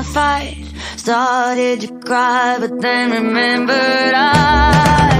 Wanna fight. Started to cry, but then remembered I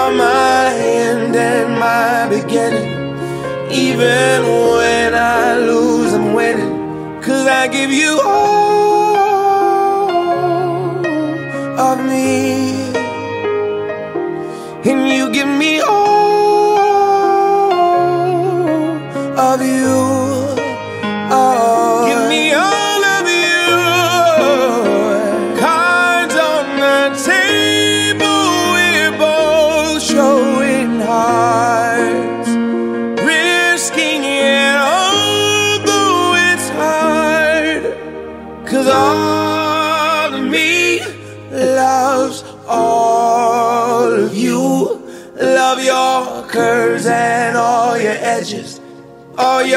You're my end and my beginning. Even when I lose, I'm winning. Cause I give you all of me. And you give me all of you. Oh, give me all of you. Cards on the table,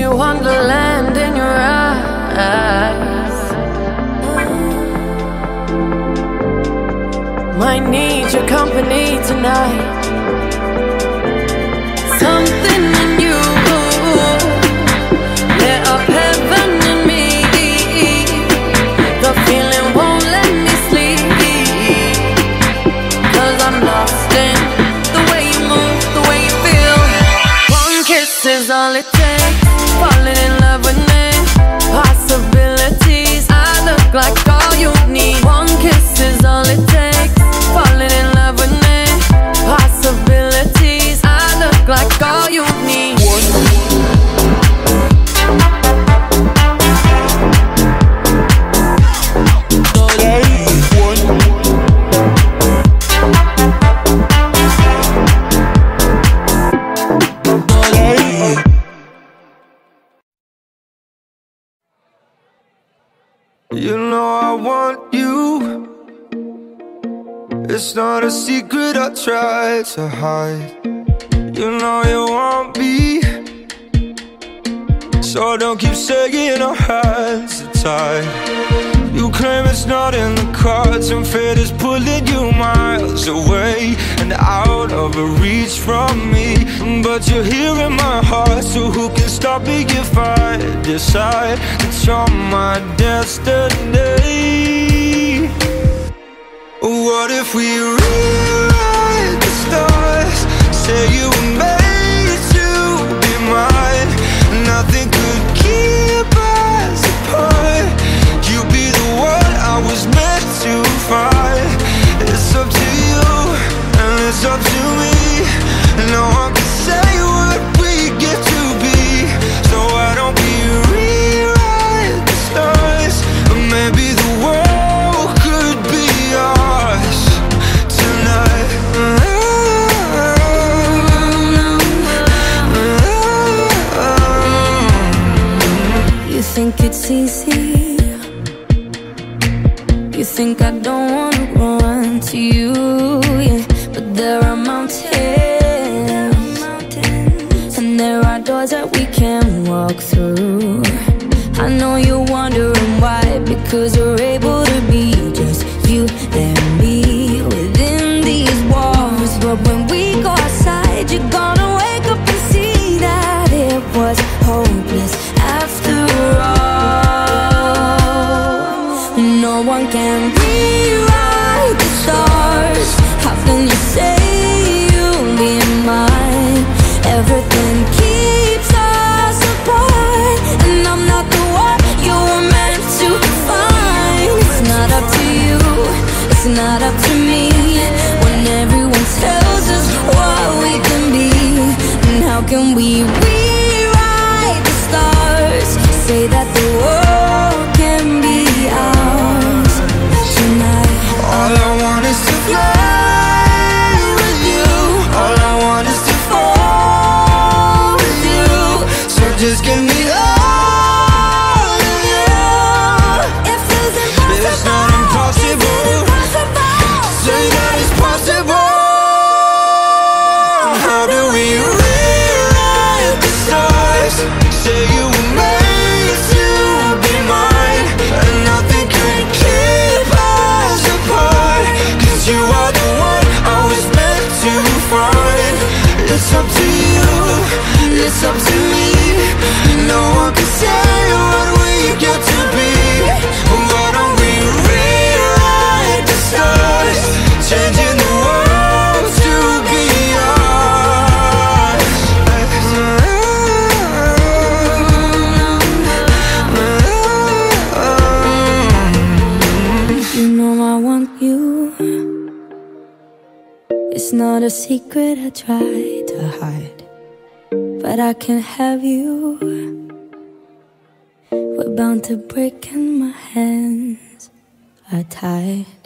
Wonderland in your eyes. Might need your company tonight. Something in you lit up heaven in me. The feeling won't let me sleep. Cause I'm lost in the way you move, the way you feel. One kiss is all it takes. Falling in love with me. Possibilities. I look like all you need. One kiss is all it takes. Falling in love with. Possibilities. I look like all I want you. It's not a secret I try to hide. You know you want me. So don't keep saying our hands are tied. You claim it's not in the cards, and fate is pulling you miles away and out of reach from me. But you're here in my heart, so who can stop me if I decide that you're my destiny? What if we rewrite the stars? Say you were made to be mine. Nothing could keep us apart. You'd be the one I was meant to find. You think I don't wanna run to you, yeah. But there are mountains, and there are doors that we can walk through. I know you're wondering why, because you're able to be just you and me within these walls. But when No one can rewrite the stars. How can you say you'll be mine? Everything keeps us apart, and I'm not the one you were meant to find. It's not up to you, it's not up to me. When everyone tells us what we can be, and how can we rewrite the stars? Say that not a secret I try to hide, but I can't have you. We're bound to break and my hands are tied.